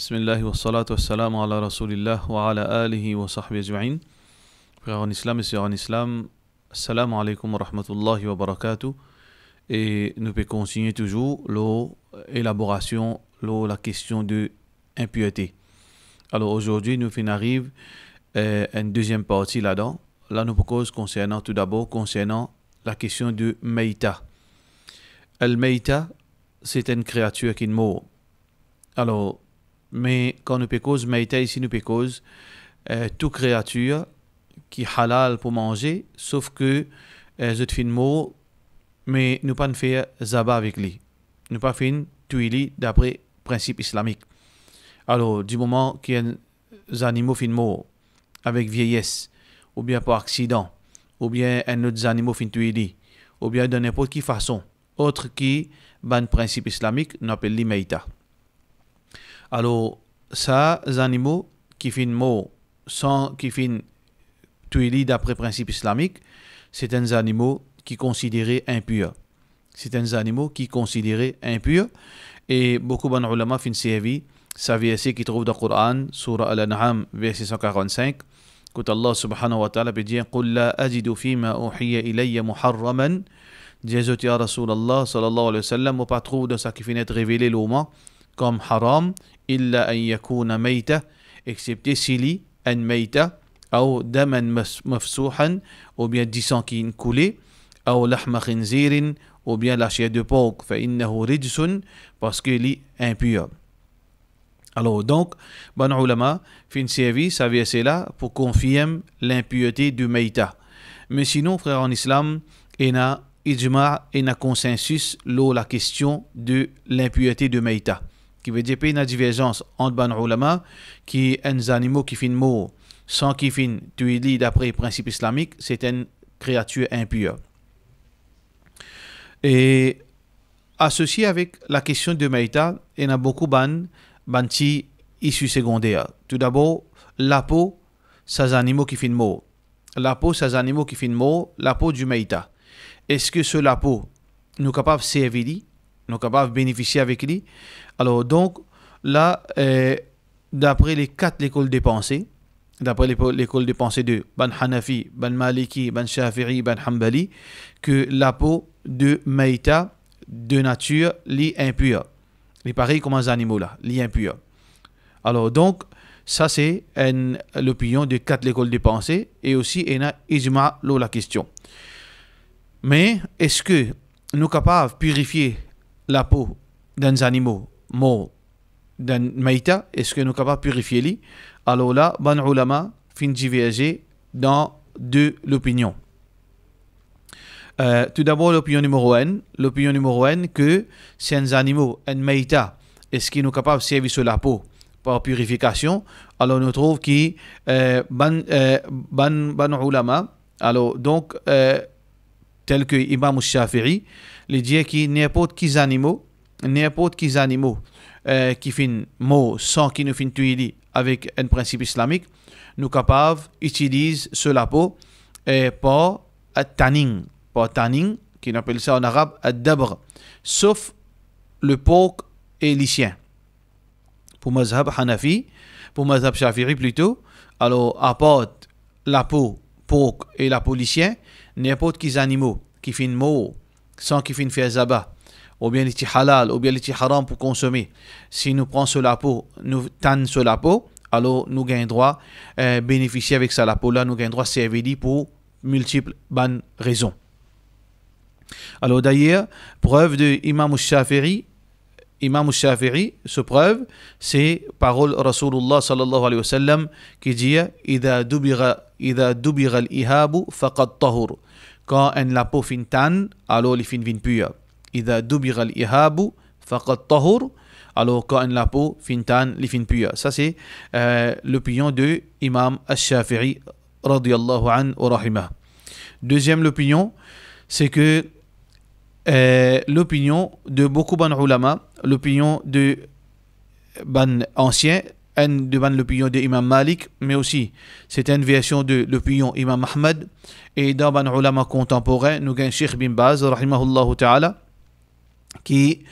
Bismillah wa salatu wa salam ala rasulillah wa ala alihi wa sahbihi ajma'in. Frères en islam et sœurs en islam, assalamu alaikum wa rahmatullahi wa barakatuh. Et nous pouvons continuer toujours l'élaboration, la question de impureté. Alors aujourd'hui, nous finissons arrive euh, une deuxième partie là-dedans. Là, nous cause concernant tout d'abord concernant la question de Meïta. Al-Meïta, c'est une créature qui meurt. Alors, mais quand nous cause Meïta, ici nous cause euh, toute créature qui halal pour manger, sauf que euh, je fin mort, mais nous pas faire zaba avec lui. Nous pas faire tuili d'après principe islamique. Alors, du moment qu'il y a des animaux fin morts avec vieillesse, ou bien par accident, ou bien un autre animal fin tuili, ou bien de n'importe quelle façon, autre qui ban principe islamique, nous appelle l'immeïta. Alors, ça, les animaux qui fin morts sans qui fin tuili d'après principe islamique, c'est un animaux qui considérés impurs. C'est un animaux qui considérés impurs. Et beaucoup de ulama fin servi, ça verset qui trouve dans le Coran, surah Al-An'am, verset 145, quand Allah subhanahu wa ta'ala peut dire قل لا أجد فيما أوحي إلي محرما Jésus ya Rasulallah sallallahu alayhi wa sallam, ou pas trouve de ça qui finit de révéler l'ouma comme haram, illa an yakuna mayta, excepté s'il un mayta, ou daman mafsouhan, ou bien du sang qui est coulé, ou lahma khinzirin, ou bien la chair de porc, fa innahu rijsun, parce qu'il est impur. Alors donc, bon ulama, fin service, verset là pour confirmer l'impureté du maïta. Mais sinon, frère en islam, il y a ijma, y consensus sur la question de l'impureté du maïta. Qui veut dire qu'il y a une divergence entre bon ulama, qui un animal qui finit mort sans qui finit tuer d'après le principe islamique, c'est une créature impure. Et associé avec la question de maïta, il y a beaucoup de banti issus secondaires. Tout d'abord, la peau, ces animaux qui finissent morts. La peau, ces animaux qui finissent morts, la peau du maïta. Est-ce que ce la peau, nous sommes capables de servir, nous capables de bénéficier avec lui Alors donc, là, euh, d'après les quatre écoles des pensées, d'après l'école des pensées de Ban Hanafi, Ban Maliki, Ban Shafi'i, Ban Hanbali, que la peau de maïta, de nature, lit impure. Les pareil comme les animaux là, les impurs. Alors donc, ça c'est l'opinion de quatre écoles de pensée et aussi il y a la question. Mais est-ce que nous sommes capables de purifier la peau d'un animal mort, d'un maïta Est-ce que nous sommes capables de purifier Alors là, ban ulama fin diverger dans deux l'opinion. Euh, tout d'abord, l'opinion numéro 1, l'opinion numéro 1 que c'est un animal, un maïta, est-ce qu'il est capable de servir sur la peau par purification? Alors, nous trouvons euh, ban, ban, ban ulama, alors donc, euh, tel que Imam Shafi'i, il dit que n'importe quels animaux, n'importe quels animaux euh, qui font mot sans qu'ils ne finissent tuer avec un principe islamique, nous capables d'utiliser sur la peau euh, pour tanning par tanning, qui appelle ça en arabe ad-dabr, sauf le porc et les chiens. Pour mazhab Hanafi, pour mazhab Shafi'i plutôt, alors part la peau porc et la peau des chiens, n'importe qui animaux, qui font mot, sans qui font faire zabat, ou bien les halal, ou bien les haram pour consommer. Si nous prenons sur la peau, nous tannons sur la peau, alors nous gagnons droit euh, bénéficier avec ça la peau là, nous gagnons droit servir pour multiples bonnes raisons. Alors d'ailleurs, preuve de Imam Shafiri, Imam Shafiri, ce preuve, c'est parole Rasulullah sallallahu alayhi wa qui dit Ida dubira, ida dubira al-ihabu faqad tahur. Quand en la peau fin tan, alors les fins vin pur. Ida dubir ihabu, faqat tahur. Alors quand en la peau fin tan, les fins pur. Ça c'est euh, l'opinion de Imam Ash-Shafi'i radiyallahu an wa rahimah. Deuxième opinion, c'est que euh, l'opinion de beaucoup ban ulama, l'opinion de ban ancien, de ban l'opinion de Imam Malik, mais aussi c'est une version de l'opinion Imam Ahmad, et dans ban ulama contemporain, nous avons Sheikh bin Baz, ta'ala, qui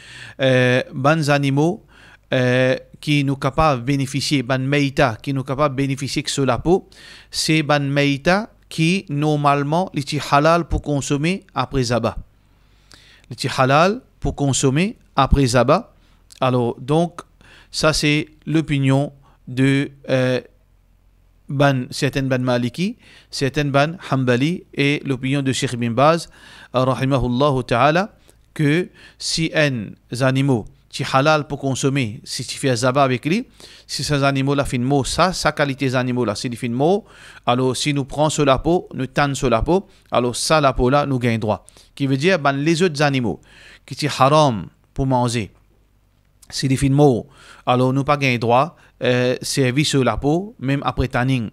euh, animaux euh, qui nous capable bénéficier, ban meita qui nous capable bénéficier que sur la peau, c'est ban meita qui normalement est halal pour consommer après zaba. est halal pour consommer après zaba. Alors donc ça c'est l'opinion de euh, ban, certaines ban maliki, certaines ban hambali et l'opinion de Sheikh bin Baz, rahimahullah ta'ala, que si un animaux qui halal pour consommer, si tu fais zaba avec lui, si ces animaux-là font mot, ça, sa qualité des animaux-là, si font mot, alors si nous prenons sur la peau, nous tannons sur la peau, alors ça, la peau-là, nous gagnons droit. Qui veut dire, ben, les autres animaux qui sont haram pour manger, si font mot, alors nous pas gagnons droit, euh, servi sur la peau, même après tanning.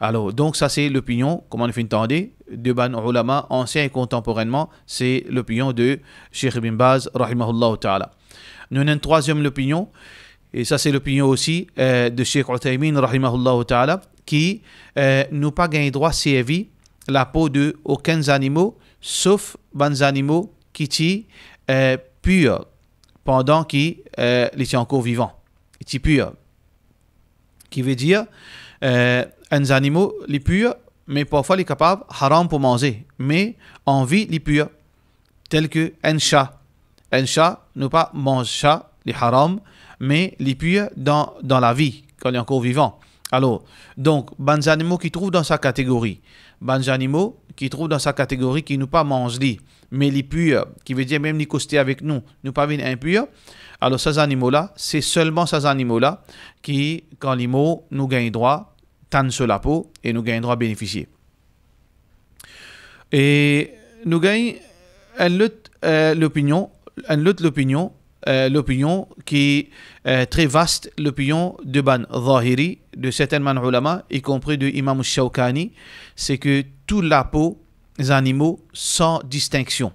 Alors, donc ça c'est l'opinion, comment on fait entendre, de Ban Ulama, anciens et contemporainement, c'est l'opinion de Sheikh Ibn Baz, rahimahullah ta'ala. Nous avons une troisième opinion, et ça c'est l'opinion aussi euh, de Sheikh Uthaymin, rahimahullah ta'ala, qui euh, pas gagné droit servi la peau de aucun animaux, sauf ban animaux qui sont euh, purs pendant qu'ils euh, sont encore vivants. Ils sont purs. Qui veut dire, euh, un animaux, les mais parfois les capables, haram pour manger, mais en vie, les tel que un chat. Un chat, ne pas mange chat, les haram, mais les dans, dans la vie, quand il est encore vivant. Alors, donc, bons animaux qui trouvent dans sa catégorie, bons animaux qui trouvent dans sa catégorie qui ne pas mangent les, mais les purs, qui veut dire même les coster avec nous, ne pas venir impurs. Alors, ces animaux-là, c'est seulement ces animaux-là qui, quand les mots nous gagnent droit, tannent sur la peau et nous gagnent droit à bénéficier. Et nous gagnons euh, l'opinion, l'opinion, euh, l'opinion qui est très vaste, l'opinion de Ban Zahiri, de certains man y compris de Imam Shawkani, c'est que toute la peau des animaux sans distinction.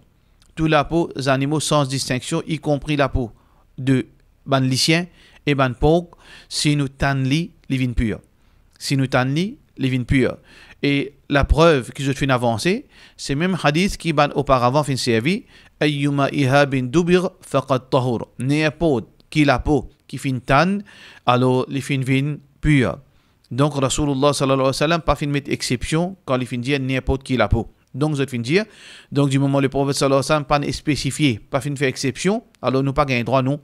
Toute la peau des animaux sans distinction, y compris la peau de ban lycien et ban porc, si nous tanli les purs. Et la preuve que je fais avancer, c'est même hadith qui ban auparavant fin servi, ayyuma ihabin dubir faqad tahur. N'importe qui la peau qui fin tan, alors les fin vin purs. Donc Rasulullah sallallahu alayhi wa sallam pas fin mettre exception quand il fin dire n'importe qui la peau. Donc, je fin dire, donc du moment le prophète sallallahu alayhi wa sallam pas spécifié, pas fin faire exception, alors nous pas gagner droit, non,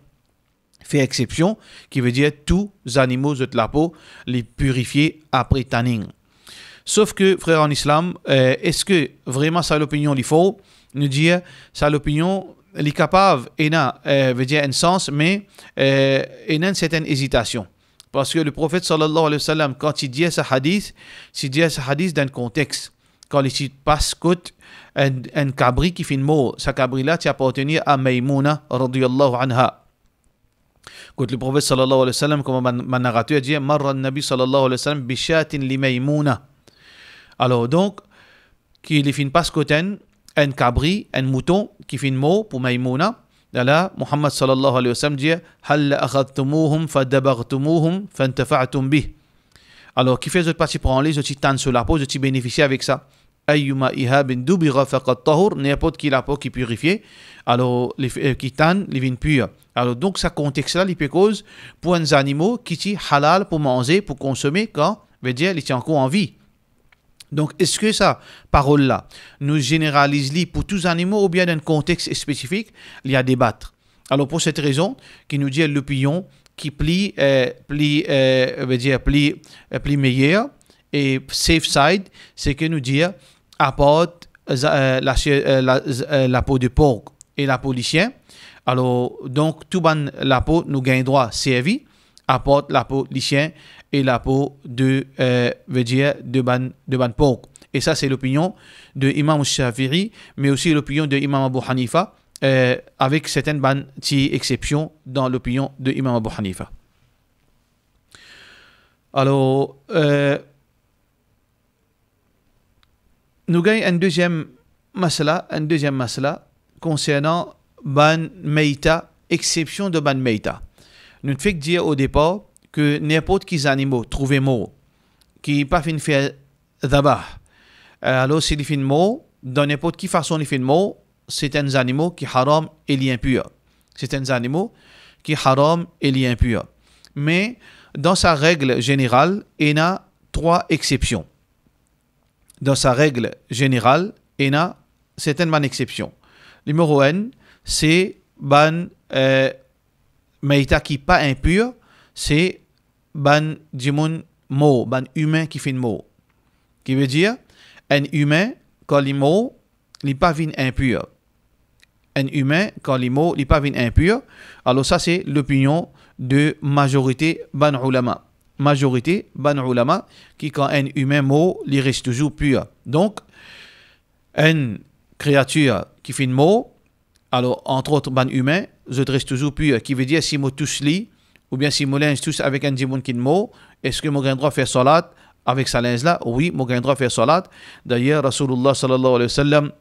fait exception, qui veut dire tous les animaux de la peau, les purifier après tanning. Sauf que, frère en islam, euh, est-ce que vraiment ça l'opinion il faut nous dire, ça l'opinion, est capable, et euh, veut dire un sens, mais euh, il a une certaine hésitation. Parce que le prophète sallallahu alayhi wa sallam, quand il dit ce hadith, il dit ce hadith dans un contexte. Quand il dit passe côte, un, un cabri qui fait une mot, ce cabri-là, tu appartenait à Maïmouna, radiyallahu anha. Quand le prophète sallallahu alayhi wa sallam, comme ma narrateur dit, marra nabi sallallahu alayhi wa sallam bishatin li Maïmouna. Alors donc, qu'il passe côte, un cabri, un mouton qui une mot pour Maïmouna. Là, Muhammad sallallahu alayhi wa sallam dit Hal akhadtumuhum fadabartumuhum fantafa'tum bih. Alors, qui fait cette partie pour en les outils tan sur la peau, outils bénéficier avec ça. Ayyuma ihabin dubira faqat tahur, n'importe qui la peau qui purifie. Alors, les, euh, qui tan, les vins purs. Alors, donc, ça contexte-là, il peut cause pour un animaux qui sont halal pour manger, pour consommer, quand, veut dire, ils sont encore en vie. Donc, est-ce que ça, parole-là, nous généralise pour tous les animaux ou bien dans un contexte spécifique Il y a à débattre? Alors, pour cette raison, qui nous dit l'opinion qui plie, euh, plie, euh, veut dire plie, euh, plie meilleur et safe side, c'est que nous dire apporte euh, la, euh, la, la, peau de porc et la peau du chien. Alors, donc, tout ban la peau nous gagne droit servi, apporte la peau du chien et la peau de, euh, dire, de ban, de ban porc. Et ça, c'est l'opinion de Imam Shafiri, mais aussi l'opinion de Imam Abu Hanifa, euh, avec certaines ban exceptions dans l'opinion de Imam Abu Hanifa. Alors, euh, nous gagnons un deuxième masala, un deuxième masala concernant ban meita, exception de ban meita. Nous ne fait que dire au départ que n'importe qui animaux trouvés morts, qui pas fin faire d'abord, alors s'ils fin morts, dans n'importe quelle façon ils fin morts, c'est un animaux qui haram et impur. C'est un animaux qui haram et qui est impur. Mais dans sa règle générale, il y a trois exceptions. Dans sa règle générale, il y a certaines exceptions. Numéro 1, c'est ban euh, maïta qui pas impur, c'est ban dimoun mot, ban humain qui fait une mot. Qui veut dire, un humain, quand il mot, il pas vin impur. Un humain, quand il mot, il pas vin impur. Alors ça, c'est l'opinion de majorité ban ulama. Majorité ban ulama, qui quand un humain mot, il reste toujours pur. Donc, une créature qui fait une mot, alors entre autres ban humain, je reste toujours pur. Qui veut dire si moi touche li, ou bien si moi linge tous avec un dimon qui mot, est-ce que j'ai droit faire salat avec sa linge là Oui, j'ai droit faire salat. D'ailleurs, Rasulullah sallallahu alayhi wa sallam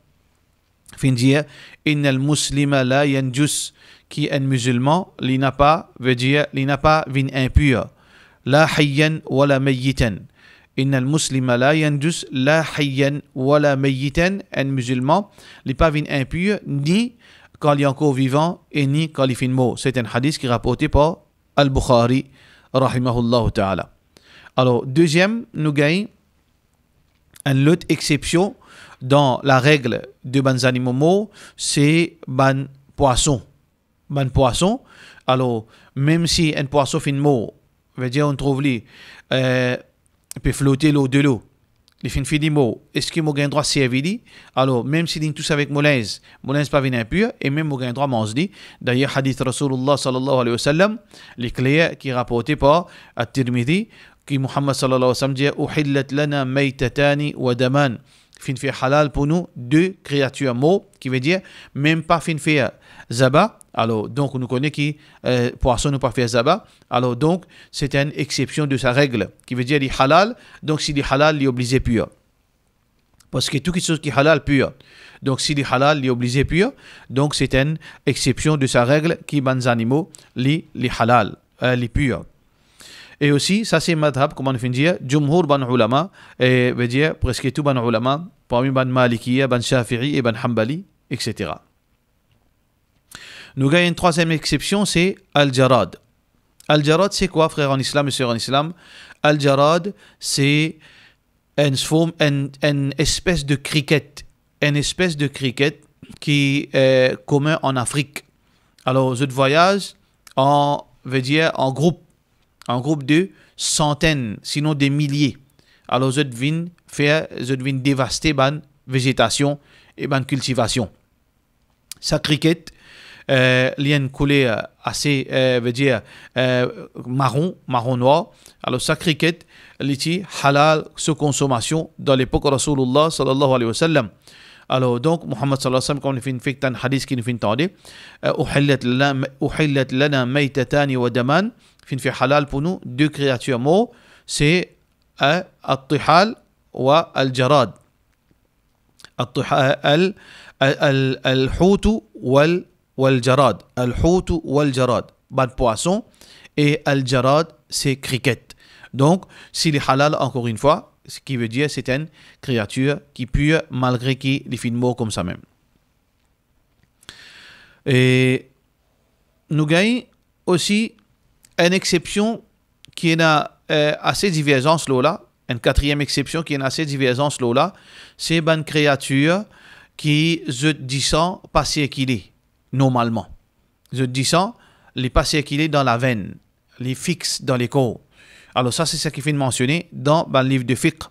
fin dire Innal muslima la yanjus qui est un musulman, il n'a pas, veut dire, pas vin impur. La hayyan wa la mayyitan. Innal muslima la la hayyan wa la mayyitan. Un musulman, n'est pas vin impur, ni quand il est encore vivant, et ni quand il fait mot. C'est un hadith qui est rapporté par Al-Bukhari, rahimahullah ta'ala. Alors, deuxième, nous gagnons une autre exception dans la règle de ban animaux, c'est ban poisson. Ban poisson, alors, même si un poisson fait mot, dire on trouve lui, euh, peut flotter l'eau de l'eau. Les fin fait des mots. Est-ce que j'ai droit de servir Alors, même si tous avec molins, molins pas venir impur, et même j'ai droit de manger. D'ailleurs, hadith Rasulullah sallallahu alayhi wa sallam, les clés qui rapporté par At-Tirmidhi, qui Muhammad sallallahu alayhi wa sallam dit lana maytatani wa daman. Fin fait halal pour nous deux créatures mots, qui veut dire même pas fin fait zaba. Alors, donc, on nous connaît qui euh, poisson ne pas faire zaba. Alors, donc, c'est une exception de sa règle, qui veut dire il halal. Donc, s'il est halal, il est obligé pur. Parce que tout quelque chose qui est halal, pur. Donc, s'il est halal, il est obligé pur. Donc, c'est une exception de sa règle qui, ban animaux, li halal, euh, li pur. Et aussi, ça c'est madhab, comment on fait dire, Jumhur ban ulama, et veut dire presque tout ban ulama, parmi ban malikiya, ban shafi'i et ban etc. Nous avons une troisième exception, c'est Al-Jarad. Al-Jarad, c'est quoi, frère en islam et sœur en islam? Al-Jarad, c'est une, une, espèce de cricket. Une espèce de cricket qui est commun en Afrique. Alors, je voyage en, veut dire, en groupe. En groupe de centaines, sinon des milliers. Alors, je viens faire, je viens dévaster ban végétation et ban cultivation. Ça cricket, euh, lien coulé euh, assez, euh, veut dire, euh, marron, marron noir. Alors, sa cricket, l'iti, halal, se consommation dans l'époque Rasulullah sallallahu alayhi wa sallam. ألو دونك محمد صلى الله عليه وسلم كون فين فيك تن حديث كين فين تعدي احلت لنا احلت لنا ميتتان ودمان فين في حلال بونو دو كرياتور مو سي الطحال والجراد الطحال الحوت وال Wal-Jarad. Al-Houtu Wal-Jarad. Pas de poisson. Et Al-Jarad, c'est cricket. Donc, s'il est halal, encore une fois, ce qui veut dire c'est une créature qui pure malgré qu'il les films mots comme ça même. Et nous gagnons aussi une exception qui est euh, assez divergence là, une quatrième exception qui est assez divergence là, c'est une créature qui se disant passé qu'il est normalement. Je dis ça, les pas circuler dans la veine, les fixes dans les corps. Alors ça, c'est ce qui fait mentionner dans le livre de fiqh.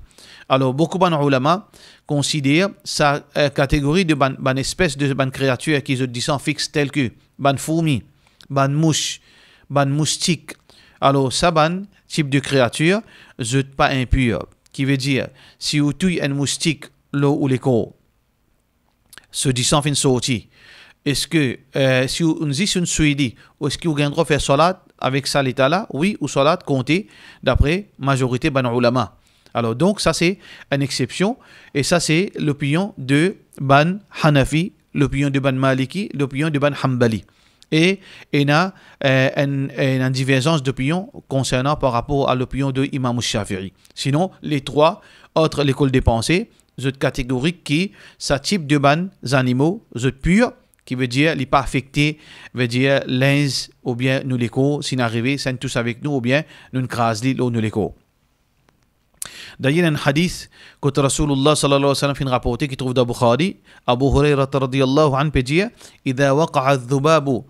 Alors beaucoup de ulama considèrent sa euh, catégorie de ban, ban espèce de ban créature qui se disent fixe telle que ban fourmi, ban mouche, ban moustique. Alors ça ban type de créature, je pas impur. Qui veut dire, si vous tuez un moustique, l'eau ou les corps, se disant fin sorti, est-ce que euh, si on dit une suidi, est-ce qu'il vous droit faire salat avec ça l'état-là Oui, ou salat compté d'après majorité ban ulama. Alors donc ça c'est une exception et ça c'est l'opinion de ban Hanafi, l'opinion de ban Maliki, l'opinion de ban Hanbali. Et il y a une, divergence d'opinion concernant par rapport à l'opinion de Imam Shafi'i. Sinon, les trois autres l'école des pensées, cette catégorie qui, ça type de ban animaux, purs, qui veut dire, n'est pas affecté, veut dire, l'ins, ou bien nous l'écho, si arrivons, c'est tous avec nous, ou bien nous crasons l'eau, nous l'écho. D'ailleurs, un hadith que Rasulullah sallallahu alayhi wa sallam fin rapporté qui trouve dans Bukhari, Abu Hurairah radiyallahu anhu dire, إذا وقع الذباب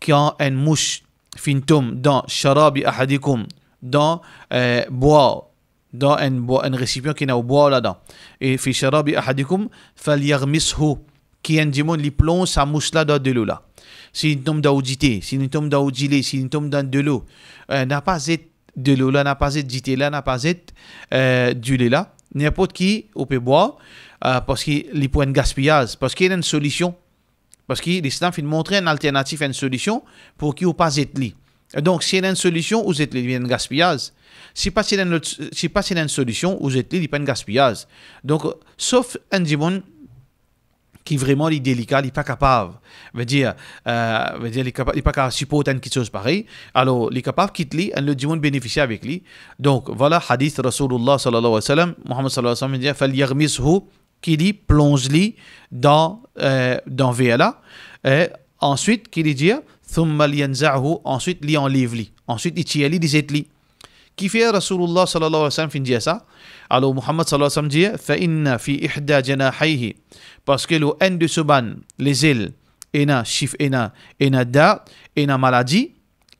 quand une mouche fin tombe dans sharabi ahadikum, dans euh, bois, dans un, un récipient qui n'a au bois là-dedans. Et fi sharabi ahadikum, falyaghmishu, qui un dimon li plonge sa mouche là dans de l'eau là. Si une tombe dans si une tombe dans si une tombe dans de l'eau, euh, n'a pas été de l'eau là, n'a pas été jité là, n'a pas été euh, du lait là, n'importe qui au peut boire, euh, parce qu'il peut un gaspillage, parce qu'il y a une solution. Parce que l'islam fait montrer une alternative, une solution pour qui ou pas li. Donc, s'il y a une solution, vous êtes li, il y a un gaspillage. Si pas s'il y a une, y a solution, vous êtes li, il n'y a pas un gaspillage. Donc, sauf un dimon qui vraiment est délicat, il n'est pas capable, veut dire, euh, dire, il n'est pas capable de supporter une chose pareille. Alors, il est capable de quitter lui, et le dimon bénéficie avec lui. Donc, voilà, hadith Rasulullah sallallahu alayhi wa sallam, Muhammad sallallahu alayhi wa sallam dit, fal yarmishu qui dit plonge-li dans, euh, dans VLA. Et ensuite, qui dit ensuite, li enlève-li. Ensuite, il tire-li, dit Qui fait Rasulullah sallallahu alayhi wa sallam fin dit ça? Alors, Muhammad sallallahu alayhi wa sallam dit, فَإِنَّ فِي إِحْدَى جَنَاحَيْهِ Parce que le N de ce ban, les ailes, ena, chif, ena, ena da, ena maladie,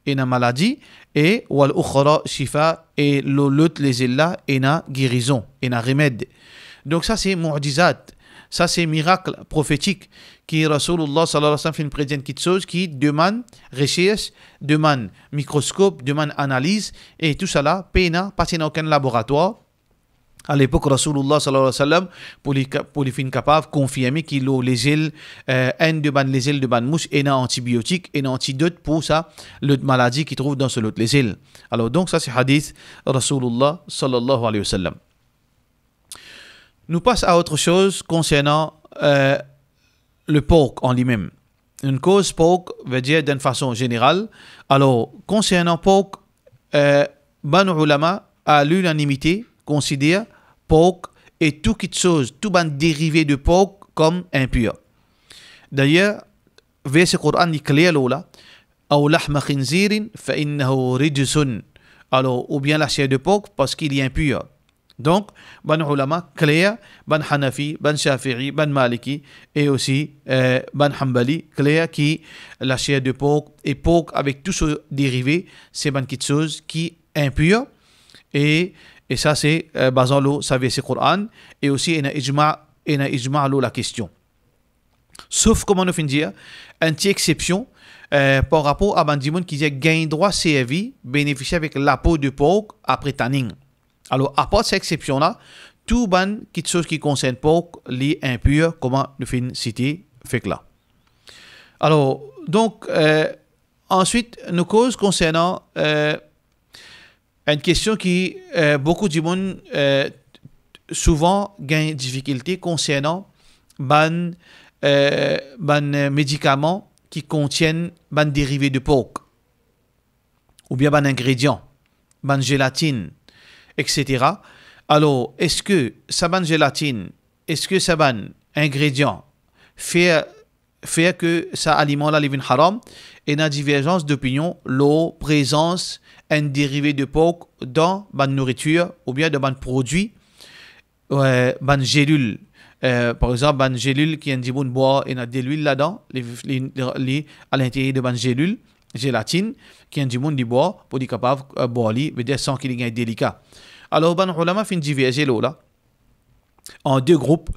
ena maladie, et wal ukhra shifa, et l'autre, les ailes là, ena guérison, ena remède. Donc ça c'est mu'jizat, ça c'est miracle prophétique qui Rasulullah sallallahu alayhi wa sallam quelque chose qui demande recherche, demande microscope, demande analyse et tout là, pena, passer dans aucun laboratoire. À l'époque, Rasulullah sallallahu alayhi wa sallam, pour les, pour les fins capables, confirmer qu'il a les ailes, euh, un de ban, les ailes de ban mouche, et un antibiotique, et un antidote pour ça, l'autre maladie qui trouve dans ce lot, les ailes. Alors donc, ça c'est hadith Rasulullah sallallahu alayhi wa sallam. Nous passons à autre chose concernant euh, le porc en lui-même. Une cause porc veut dire d'une façon générale. Alors, concernant porc, euh, Banu Ulama, à l'unanimité, considère porc et tout quitte chose, tout dérivé de porc comme impur. D'ailleurs, verset Coran est clair là. Alors, ou bien la chair de porc parce qu'il est impur donc, ban ulama clair, ban Hanafi, ban Shafi'i, ban Maliki et aussi euh, ban Hanbali clair qui la chair de porc et porc avec tout ce dérivé, c'est ban quelque chose qui est impur et, et ça c'est euh, basant l'eau, ça c'est Coran et aussi il y a ijma, il ijma la question. Sauf comment nous finit dire, une petite exception euh, par rapport à ban qui dit gain droit servi bénéficier avec la peau de porc après tanning. Alors, à part cette exception-là, tout ban quelque chose qui concerne pas les impurs, comment nous fin citer fait là. Alors, donc, euh, ensuite, nous cause concernant euh, une question qui euh, beaucoup de monde euh, souvent gagne difficulté concernant ban, ban médicaments qui contiennent ban dérivés de porc ou bien ban ingrédients, ban gélatine, etc. Alors, est-ce que saban gélatine, est-ce que saban ingrédient fait, fait que ça aliment la livin haram et la divergence d'opinion, l'eau, présence, un dérivé de porc dans la nourriture ou bien dans ban produit, euh, ban gélule. Par exemple, ban gélule qui est un bois et a de l'huile là-dedans, à l'intérieur de ban gélule, gélatine, qui est un du bois pour être capable de euh, boire, veut dire sans qu'il y ait délicat. Alors, ban ulama fin diverger là, en deux groupes.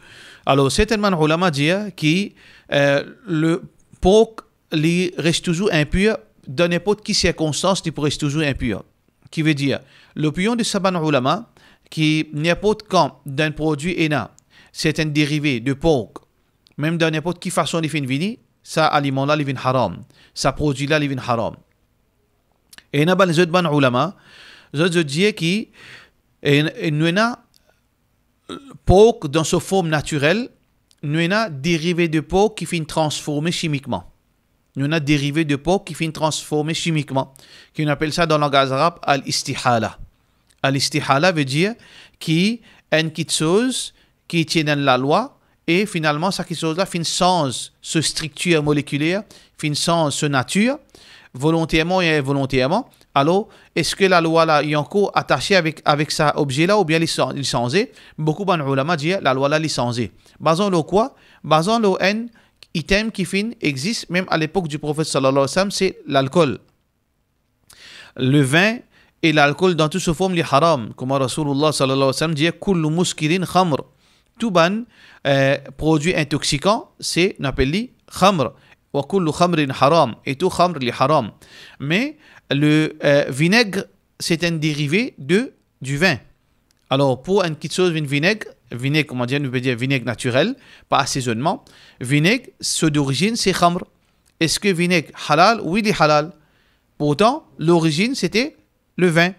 Alors, certainement, ulama dit que euh, le porc il reste toujours impur dans n'importe quelle circonstance, il reste toujours impur. Qui veut dire, l'opinion de Saban ulama, qui n'importe quand d'un produit ENA, c'est un dérivé de porc, même dans n'importe quelle façon fin vini, ça aliment-là, il haram. Ça produit-là, il haram. Et il y a des ban ulama, je dis que et nous avons porc dans sa forme naturelle, nous dérivé de porc qui finit transformé chimiquement. Nous avons dérivé de porc qui finit transformé chimiquement. Qui on appelle ça dans le langage arabe al-istihala. Al-istihala veut dire qui est une chose qui tient la loi et finalement, quelque chose-là fait sens ce structure moléculaire, fait sens ce nature, volontairement et involontairement. Alors, est-ce que la loi là est encore attachée avec, avec cet objet-là ou bien licenciée Beaucoup de ulama disent la loi là licenciée. Basant le quoi? Basant le un item qui fin existe même à l'époque du prophète sallallahu alayhi wa sallam, c'est l'alcool. Le vin et l'alcool dans toute sa forme les haram. Comme Rasulullah sallallahu alayhi wa sallam dit Kullu muskirin khamr. Tout ban euh, produit intoxicant, c'est khamr. Wa kullu khamrin haram. Et tout khamr li haram. Mais le euh, vinaigre, c'est un dérivé de, du vin. Alors, pour une petite chose, vinaigre, vinaigre, comment dire, on peut dire vinaigre naturel, pas assaisonnement. Vinaigre, ce d'origine, c'est khamr. Est-ce que vinaigre halal Oui, il est halal? Pourtant, l'origine, c'était le vin.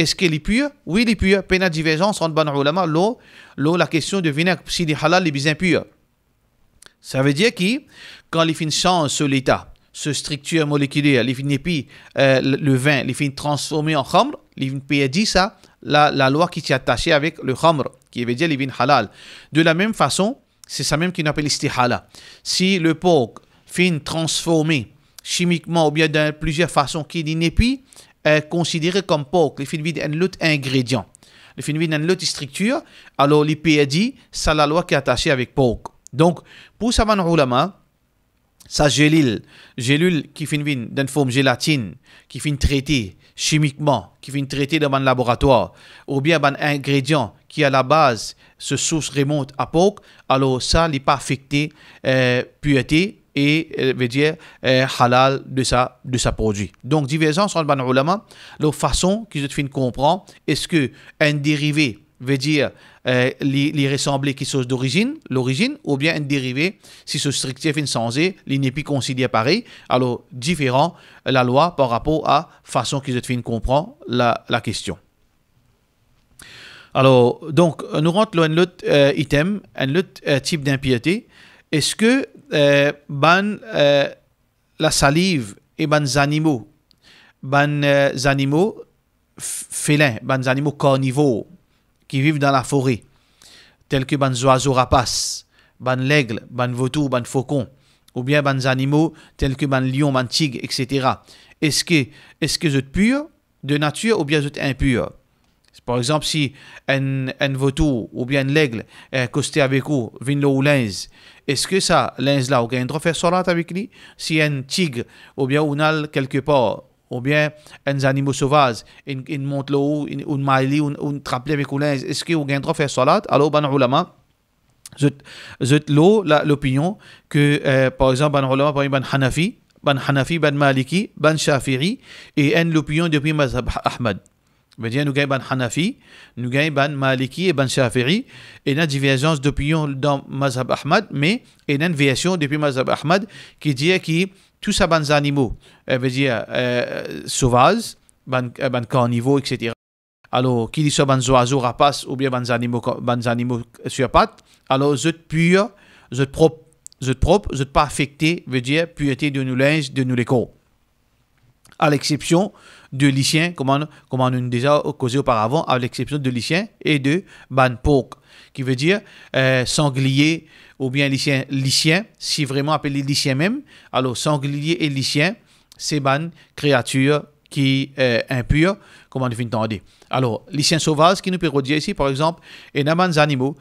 Est-ce qu'il est pur? Oui, il est pur. Peine à divergence entre ban ulama, l'eau, la question de vinaigre, s'il est halal, il est bien pur. Ça veut dire que quand les fins changent sur l'état, ce structure moléculaire, les fins euh, le vin, les fins transformés en khamr, les fins dit ça, la, la loi qui s'est attachée avec le khamr, qui veut dire les vins halal. De la même façon, c'est ça même qu'on appelle istihala. Si le porc fin transformé chimiquement ou bien de plusieurs façons qui n'est plus est considéré comme porc, les fins un autre ingrédient. Les fins un autre structure, alors les dit, c'est la loi qui est attachée avec porc. Donc, pour ça, ulama, sa gélule, gélule qui finit d'une forme gélatine, qui finit traitée chimiquement, qui finit traitée dans un laboratoire, ou bien un ingrédient qui à la base se source remonte à porc, alors ça n'est pas affecté euh, et euh, veut dire euh, halal de sa de sa produit. Donc divergence entre les ulama, la façon je te comprendre est-ce que un dérivé veut dire euh, les, ressembler qui sont d'origine, l'origine, ou bien un dérivé, si ce strictif n'est plus considéré pareil, alors différent la loi par rapport à façon qu'ils fin comprend la, la question. Alors, donc, nous rentrons dans un autre item, un autre type d'impiété. Est-ce que ban, la salive et ban animaux, ban animaux félins, ban animaux carnivores, qui vivent dans la forêt, tels que les oiseaux rapaces, les l'aigle, les vautours, les faucons, ou bien les animaux tels que les lions, les tigres, etc. Est-ce que, est-ce que vous êtes pur de nature ou bien vous êtes impur? Par exemple, si un, un vautour ou bien l'aigle est costé avec vous, vient le linge, est-ce que ça, linge là, avez le droit faire salat avec lui? Si un tigre ou bien on a quelque part ou bien un animaux sauvages, ils, ils montent l'eau, ils maillent, ils trappent avec les est-ce qu'ils ont le droit faire salat Alors, ben, ulama, c'est l'opinion que, euh, par exemple, ben, ulama, par exemple, ben Hanafi, ben Hanafi, ben Maliki, ben Shafi'i, et un l'opinion depuis Mazhab Ahmad. Dire nous gagnons ben Hanafi, nous gagnons ben Maliki et ben Shafi'i, et une divergence d'opinion dans Mazhab Ahmad, mais il y a une version depuis Mazhab Ahmad qui dit que tous ces bons animaux, euh, veut dire euh, sauvages, ban, euh, ban carnivores, etc. Alors, qui dit soit ban oiseaux rapaces ou bien ban animaux, ban animaux sur pattes, alors vous êtes pur, vous êtes propre, vous êtes propre, vous n'êtes pas affecté, veut dire pureté de nos linges, de nos lécos. À l'exception de lycéens, comme on, comme a déjà causé auparavant, à l'exception de lycéens et de ban porc, qui veut dire euh, sanglier, ou bien lycien, lycien si vraiment appelé lycien même. Alors, sanglier et lycien, c'est une créature qui est impure, comme on entendre. Alors, lycien sauvage, qui nous peut redire ici, par exemple, et les animaux,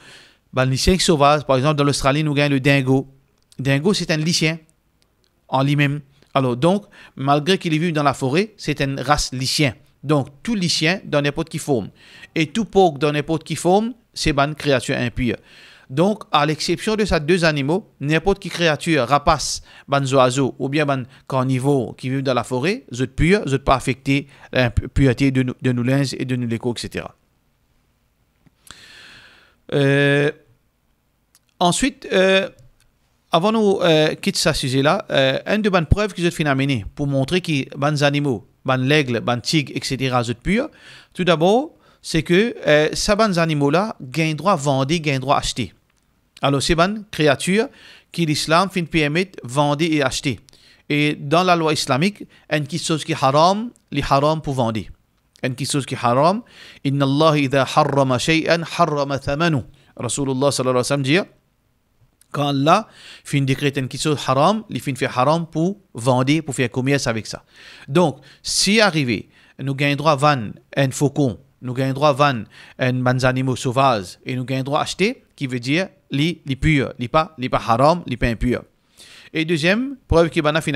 ben, lycien sauvage, par exemple, dans l'Australie, nous gagnons le dingo. Dingo, c'est un lycien en lui-même. Alors, donc, malgré qu'il vit dans la forêt, c'est une race lycien. Donc, tout lycien dans n'importe qui forme. Et tout porc dans n'importe qui forme, c'est une créature impure. Donc, à l'exception de ces deux animaux, n'importe qui créature, rapace, ban oiseaux ou bien ban carnivores qui vivent dans la forêt, vous êtes purs, vous pas affectés à la pureté de, de linges et de nos lécos, etc. Ensuite, euh, avant nous euh, quitter ce sujet-là, euh, une de bonnes preuves que je vais amener pour montrer que les animaux, l'aigle, ban tigre, etc., sont purs. Tout d'abord, c'est que euh, ces animaux-là ont droit à vendre, ont droit à acheter. Alors, c'est une créature qui l'islam fin permet vendre et acheter. Et dans la loi islamique, une chose qui est haram, les haram pour vendre. Une chose qui est haram, inna Allah idha harrama shay'an harrama thamanu. Rasulullah sallallahu alayhi wa sallam dit, Quand Allah fait décréter quelque chose haram, il fait haram pour vendre, pour faire commerce avec ça. Donc, si arrivé, nous gagnons droit à un faucon, nous gagnons droit à un animaux sauvages, et nous gagnons droit acheter, qui veut dire les pur, les pas, les pas haram, les pas impur. Et deuxième preuve qui m'a fait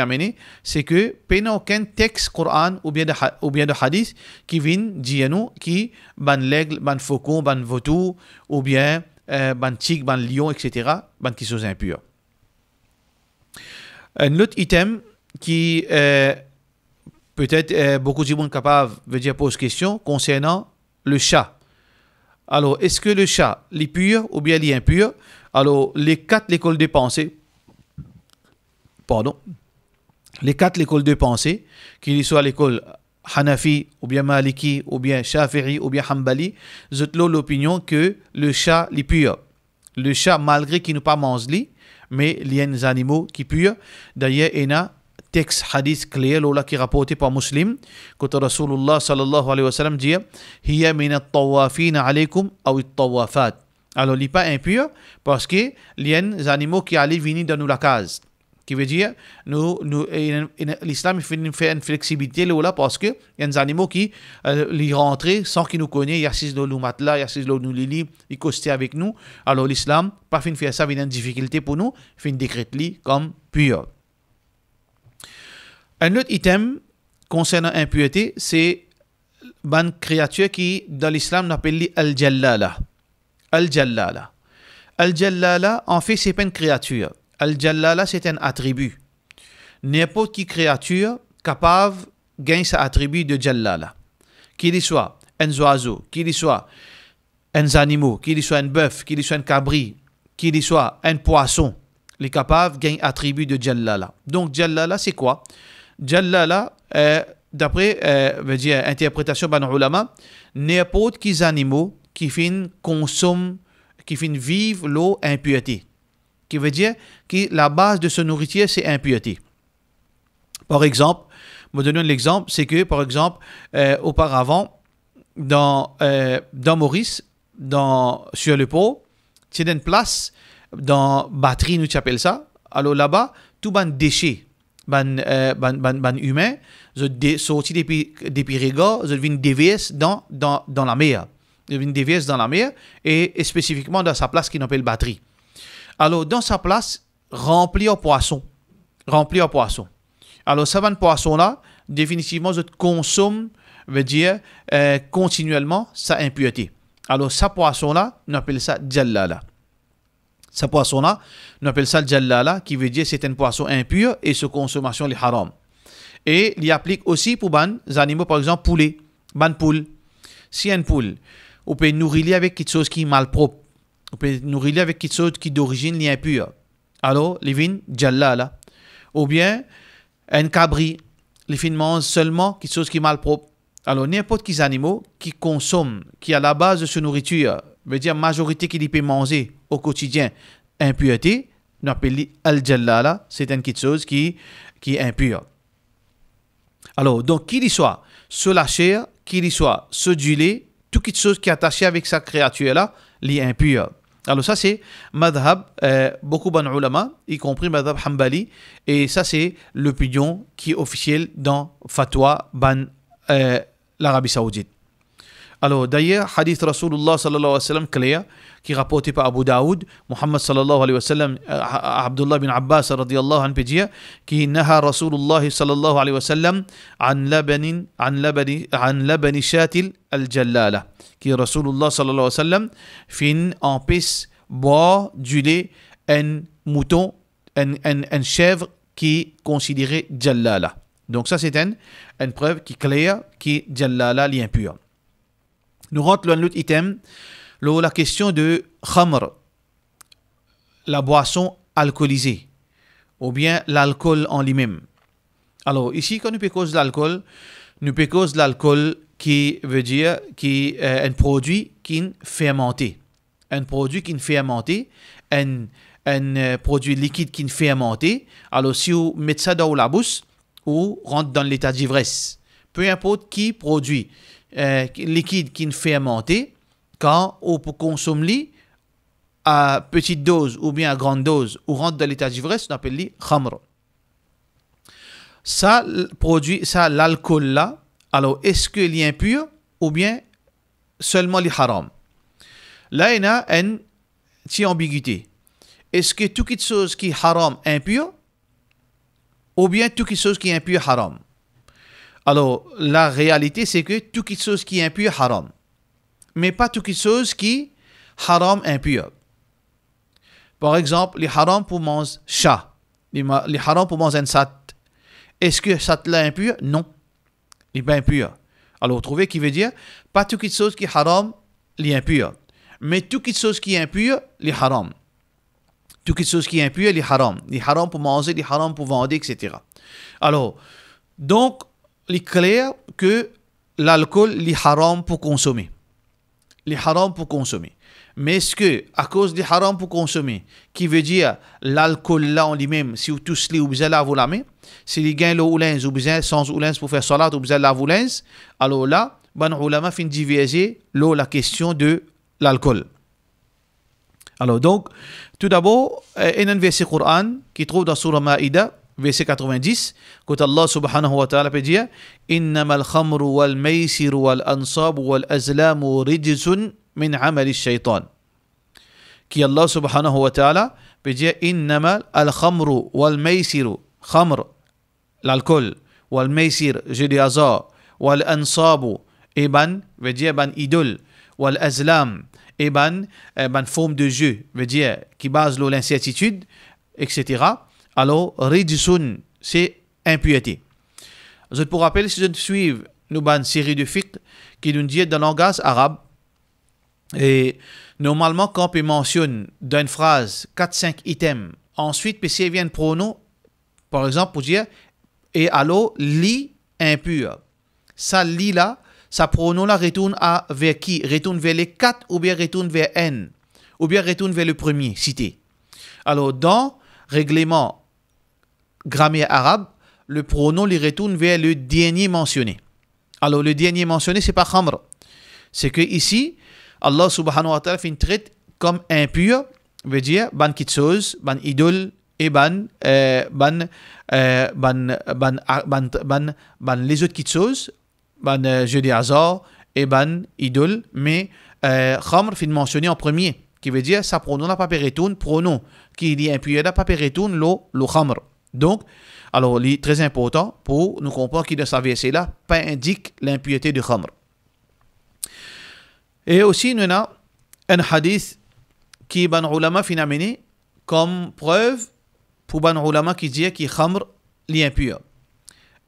c'est que il aucun texte Coran ou bien de, ou bien de hadith qui vient dire nous qui ban l'aigle, ban faucon, ban vautour ou bien euh, ban tigre, ban lion, etc. ban qui sont impurs. Un autre item qui euh, peut-être euh, beaucoup de monde capable veut dire pose question concernant le chat. Alors, est-ce que le chat, est pur ou bien est impur? Alors, les quatre écoles de pensée pardon, les quatre écoles de pensée, qu'il soit l'école Hanafi, ou bien Maliki, ou bien Shafi'i, ou bien Hanbali, j'ai l'opinion que le chat est pur. Le chat, malgré qu'il ne pas mange mais il y a des animaux qui pur. D'ailleurs, il y a un texte hadith clair là, qui est rapporté par Muslim, quand Rasulullah sallallahu alayhi wa sallam dit Hiya min at-tawafina alaykum ou at-tawafat. Alors, il n'est pas impur parce que il y a des animaux qui allaient venir dans la case qui veut dire nous, nous l'islam fait une flexibilité là parce que il y a des animaux qui euh, rentrent sans qu'ils nous connaissent. Ils assisent dans le matelas ils assisent dans nous lili ils costent avec nous. Alors l'islam pas fin faire ça une difficulté pour nous fait une décret comme pur un autre item concernant impureté c'est une créature qui dans l'islam appelle al-jallala. Al-jallala. Al-jallala en fait c'est pas une créature Al-Jallala, c'est un attribut. N'importe qui créature capable gagne sa attribut de Jallala. Qu'il soit un oiseau, qu'il soit un animal, qu'il soit un bœuf, qu'il soit un cabri, qu'il soit un poisson, les capables gagnent attribut de Jallala. Donc Jallala, c'est quoi? Jallala, euh, d'après euh, interprétation ban ulama, n'importe qui animaux qui fin consomment, qui fin vivre l'eau impureté qui veut dire que la base de ce nourriture, c'est impureté. Par exemple, je vous donne l'exemple, c'est que, par exemple, euh, auparavant, dans, euh, dans Maurice, dans, sur le pot, c'est une place, dans batterie, nous appelons ça. Alors là-bas, tout ban déchets, ban, euh, ban, ban, ban humain, je sorti depuis, depuis Riga, je viens dévier dans, dans, dans la mer. Je viens dévier dans la mer, et, spécifiquement dans sa place qui s'appelle batterie. Alors, dans sa place, rempli en poisson. Rempli en poisson. Alors, ça va poisson-là, définitivement, je consomme, veut dire, euh, continuellement sa impureté. Alors, sa poisson-là, on appelle ça jallala. Sa poisson-là, on appelle ça jallala, qui veut dire c'est un poisson impur et sa consommation est haram. Et il applique aussi pour les animaux, par exemple, poulet, ban poule. Si un poule, on peut nourrir avec quelque chose qui est mal on peut nourrir avec quelque chose qui d'origine est impure. Alors, les vins, jallala. Ou bien, un cabri, les vins mangent seulement quelque chose qui est mal propre. Alors, n'importe quels animaux qui consomment, qui à la base de ce nourriture, veut dire majorité qui peut manger au quotidien, impureté, on appelle al-jallala, c'est quelque chose qui, est impur. Alors, donc, qu'il y soit sur la chair, qu'il y soit sur du lait, toute chose qui est attachée avec sa créature-là, est impure. Alors ça c'est madhab, euh, beaucoup de ulama, y compris madhab Hanbali, et ça c'est l'opinion qui est officielle dans fatwa ban euh, l'Arabie Saoudite. Alors d'ailleurs, hadith Rasulullah sallallahu alayhi wa sallam clair, qui est rapporté par Abu Daoud, Muhammad sallallahu alayhi wa sallam, euh, Abdullah bin Abbas radiyallahu anhu dire, qui naha Rasulullah sallallahu alayhi wa sallam an labanin, an labani, an labani shatil al-jallala. Qui Rasulullah sallallahu alayhi wa sallam fin empêche boire du lait un mouton, un, un, un chèvre qui est considéré jallala. Donc ça c'est une, une preuve qui est claire qui jallala l'impur. Nous rentrons dans l'autre item, la question de khamr, la boisson alcoolisée, ou bien l'alcool en lui-même. Alors, ici, quand nous de l'alcool, nous de l'alcool qui veut dire qui un produit qui est fermenté. Un produit qui est fermenté, un, un euh, produit liquide qui est fermenté. Alors, si vous mettez ça dans la bouche, ou rentre dans l'état d'ivresse. Peu importe qui produit euh, liquide qui est fermenté, quand on peut consommer à petite dose ou bien à grande dose ou rentre dans l'état d'ivresse, on appelle les khamr. Ça, produit, ça, l'alcool là, alors est-ce qu'il est impur ou bien seulement les haram? Là, il y a une petite ambiguïté. Est-ce que toute chose qui haram impur ou bien toute chose qui est impur haram? Alors, la réalité, c'est que toute chose qui est impur haram, mais pas toute chose qui est haram impur. Par exemple, les haram pour manger chat, les, haram pour manger un sat. Est-ce que ça est impur Non. Il n'est pas impur. Alors, vous trouvez qui veut dire pas toute chose qui est haram, est impur. Mais toute chose qui est impure, est haram. Toute chose qui est impure, est haram. Les haram pour manger, les haram pour vendre, etc. Alors, donc, il est clair que l'alcool, est haram pour consommer. Haram pour consommer. Mais est-ce que, à cause des haram pour consommer, qui veut dire l'alcool là en lui-même, si vous tous les ou vous laver la main, si les gains l'eau ou ou besoin sans ou pour faire salat ou besoin laver l'eau, alors là, ban ulama fin diviser la question de l'alcool. Alors donc, tout d'abord, il y a un verset Coran qui trouve dans Surah Maïda, verset 90, quand Allah subhanahu wa ta'ala peut dire إنما الخمر والميسر والأنصاب والأزلام رجس من عمل الشيطان qui Allah subhanahu wa ta'ala peut dire innama al-khamru wal maisir khamr l'alcool wal maisir jeu de hasard wal ansabu et ban veut dire ban idole wal azlam et ban ban forme de jeu veut dire qui base l'incertitude etc alors rijsun c'est impureté je pour rappel si je suis ban série de fiqh qui nous dit dans le langage arabe et normalement, quand on mentionne dans une phrase 4-5 items, ensuite, puis vient un pronom, par exemple, pour dire et alors, li impur. Ça, li là, ça pronom là retourne à vers qui? Retourne vers les 4 ou bien retourne vers n? Ou bien retourne vers le premier cité? Alors, dans règlement grammaire arabe, le pronom lui retourne vers le dernier mentionné. Alors, le dernier mentionné, c'est pas khamr. C'est que ici, Allah subhanahu wa ta'ala fait traite comme impur, veut dire ban chose, ban idole et ban, ban, ban, ban, ban, ban, ban, les autres choses, ban euh, jeu de hasard et ban idole, mais euh, khamr fait mentionner en premier, qui veut dire ça pronom n'a pas retourne, pronom qui dit impur n'a pas retourne l'eau, le khamr. Donc, alors, c'est très important pour nous comprendre qu'il dans sa verset-là, pas indique l'impureté du khamr. Et aussi, nous avons un hadith qui ban ulama fin amené comme preuve pour ban ulama qui dit que khamr est impur.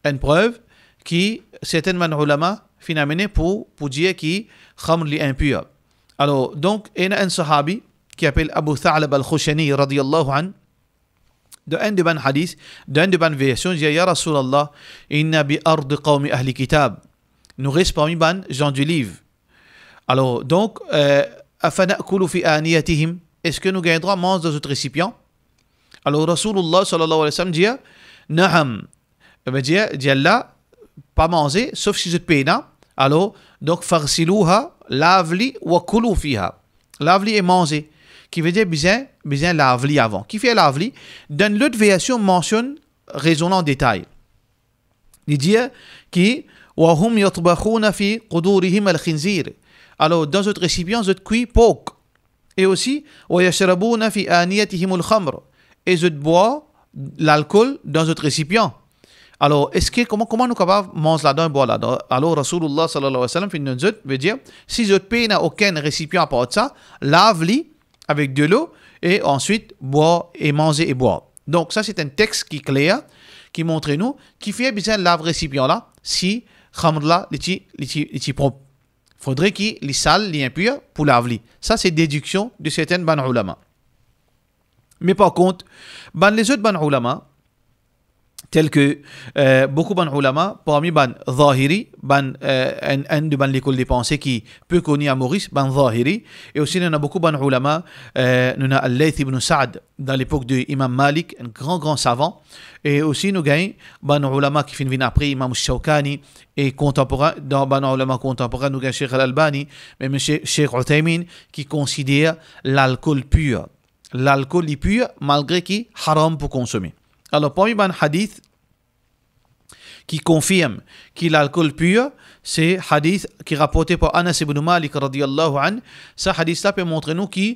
Une preuve qui certains ban ulama fin amené pour, pour dire que khamr est impur. Alors, donc, il y a un sahabi qui appelle Abu Tha'lab al-Khushani radiyallahu an de un de ban hadith, d'un de ban version, il dit Ya Rasulallah, inna bi ard qawmi ahli kitab. Nous restons parmi ban gens du livre. Alors, donc, euh, est-ce que nous gagnons droit à manger dans notre récipient Alors, Rasulullah sallallahu alayhi wa sallam dit Naham. Il veut dire, dit Allah, pas manger, sauf si je te paye. Alors, donc, farsiluha, lavli wa kulu fiha. Lavli et manger Qui veut dire bien, bien lavli avant. Qui fait lavli Dans l'autre version, mentionne raisonnant en détail. Il dit qui وهم يطبخون في قدورهم الخنزير alors, dans notre récipient, je cuis porc. Et aussi, et je bois l'alcool dans notre récipient. Alors, est-ce que, comment, comment nous capables de manger là-dedans et boire là-dedans Alors, Rasulullah sallallahu alayhi wa sallam, veut dire, si je pays n'a aucun récipient à part de ça, lave-le avec de l'eau et ensuite boire et manger et boire. Donc, ça, c'est un texte qui est clair, qui montre nous, qui fait bien lave récipient là, si khamr est propre faudrait qu'il les sale, les impur pour laver. Ça, c'est déduction de certaines ban. Mais par contre, ban les autres ban tel que euh, beaucoup de ulama, parmi ban Zahiri, ban, euh, un, de ban l'école des pensées qui peut connaître à Maurice, ban Zahiri, et aussi nous beaucoup de ulama, euh, nous avons Al-Layth ibn Sa'd dans l'époque de Imam Malik, un grand grand savant, et aussi nous avons ban ulama qui viennent après Imam Shawkani et contemporain, dans ban ulama contemporain nous avons Sheikh Al-Albani, même Sheikh Uthaymin qui considère l'alcool pur. L'alcool est pur malgré qu'il haram pour consommer. Alors, parmi les hadith qui confirme que l'alcool pur, c'est hadith qui est rapporté par Anas ibn Malik radiallahu an. Ce hadith-là peut montrer nous que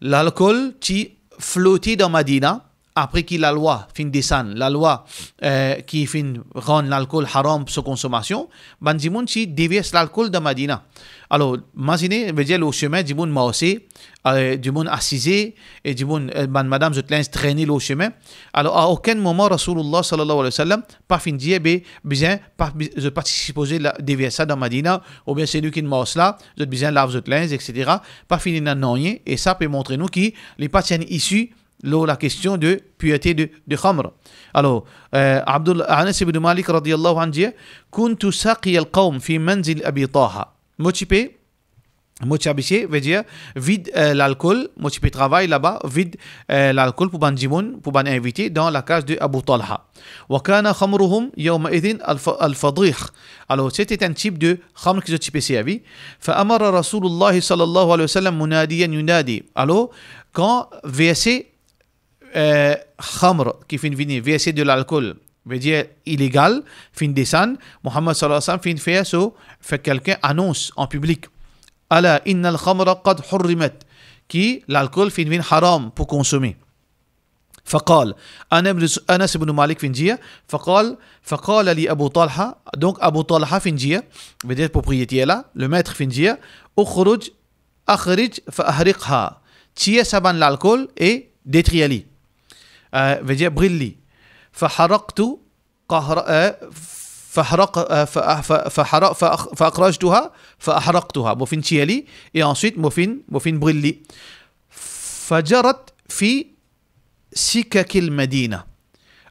l'alcool qui flottait dans Madina, après que la loi fin descend, la loi euh, qui fin rend l'alcool haram sa consommation, ben monde qui déverse l'alcool dans Madina. Alors, imaginez, veut dire le chemin du monde maosé, euh, monde assisé et monde, euh, ben madame Zotlains traîner le chemin. Alors, à aucun moment, Rasulullah sallallahu alayhi wa sallam, pas fin dire, ben, bien, pas, je participe la déverser dans Madina, ou bien c'est lui qui maos là, je besoin lave Zotlains, etc. Pas fini dans et ça peut montrer nous qui les patients issus la question de pureté de, de khamr. Alors, euh, Abdul Anas ibn Malik radiallahu anhu Kuntu saqi al-qawm fi manzil Abi Taha. Motipe, motipe veut dire vide euh, l'alcool, motipe travaille là-bas, vide euh, l'alcool pour ban jimoun, pour ban invité dans la case de Abu Talha. Wa kana khamruhum yawma idhin al-fadih. Alors, c'était un type de khamr qui ont typé c'est vie. Fa amara Rasulullah sallallahu alayhi wa sallam munadiyan yunadi. Alors, quand verset آه، خمر كيفين فيني في سي دو الكول فيديا ايليغال فين ديسان. محمد صلى الله عليه وسلم فين فيا سو فكالكان انونس ان بوبليك ألا إن الخمر قد حرمت. كي الكول فين فين حرام بو كونسومي فقال أنا أنس بن مالك فين جيا فقال فقال لي أبو طلحة. دونك أبو طلحة فين جيا فيديا بروبريتي لا لو ماتر فين جيا اخرج أخرج فأهرقها. تشيا سبان الكول اي ديتريالي veut dire brille فحرقت قهر فحرق فحرق فأخرجتها فأحرقتها مفين تشيلي et ensuite مفين مفين بريلي فجرت في سكك المدينة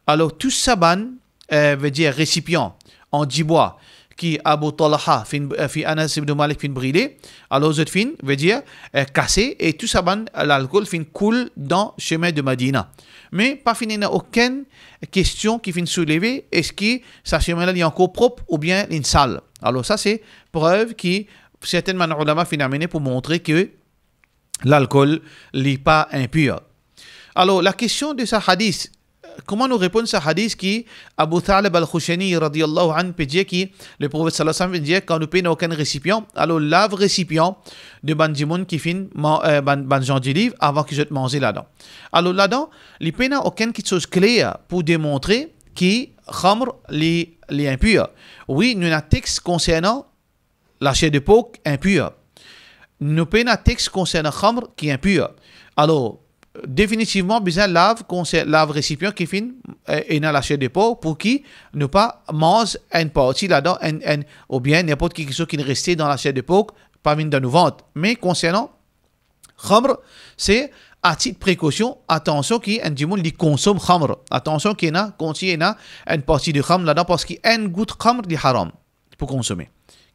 alors tout saban euh, veut dire récipient en bois qui Abu Talha fin, fi Anas ibn Malik fin brûlé alors cette fin veut dire euh, cassé et tout saban l'alcool fin coule dans le chemin de Madina mais pas fini, il n'y a aucune question qui finit soulever est-ce que ça chemin-là est encore propre ou bien une sale? Alors ça, c'est preuve qui, certainement, ulama fin amené pour montrer que l'alcool n'est pas impur. Alors, la question de ce hadith, comment nous répondre à ce hadith qui Abu Talib al-Khushani radiallahu anhu peut dire que le prophète sallallahu alayhi wa sallam dire quand nous payons aucun récipient alors lave récipient de ban qui fin euh, ban, ban livre avant que je te manger là-dedans. Alors là-dedans il n'y a aucune chose claire pour démontrer que khamr est impur oui nous avons un texte concernant la chair de porc impure. Nous avons un texte concernant khamr qui est impur. Alors définitivement besoin lave lave récipient qui fin la chair de porc pour qui ne pas mange une partie là-dedans ou bien n'importe qui chose qui est resté dans la chair de porc pas venir dans nos ventes mais concernant khamr c'est à titre précaution attention qui un monde qui consomme khamr. Attention qui a contient une partie de khamr là-dedans parce qu'il y a un goût de khamr de haram pour consommer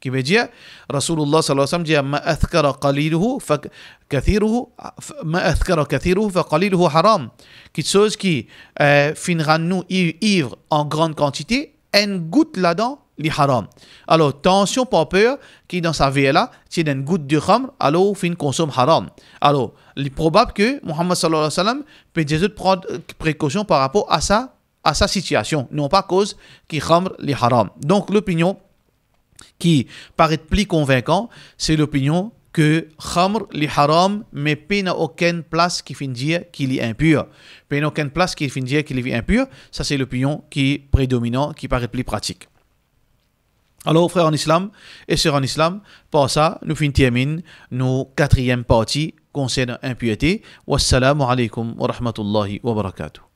qui veut dire Rasulullah sallallahu alayhi wa sallam haram. Quelque chose qui euh, finira nous ivre en grande quantité une goutte là-dedans li haram. Alors tension pas peur qui dans sa vie là c'est une goutte de khamr alors fin consomme haram. Alors il est probable que Muhammad sallallahu alayhi wa sallam peut déjà prendre précaution par rapport à ça à sa situation non pas cause qui khamr li haram. Donc l'opinion qui paraît plus convaincant, c'est l'opinion que khamr li haram, mais n'a aucune place qui finit dire qu'il est impur. N'a aucune place qui finit dire qu'il est impur. Ça, c'est l'opinion qui est prédominante, qui paraît plus pratique. Alors, frères en islam et sœurs en islam, pour ça, nous finissons nos quatrième partie concernant impureté. Wassalamu alaikum wa rahmatullahi wa barakatuh.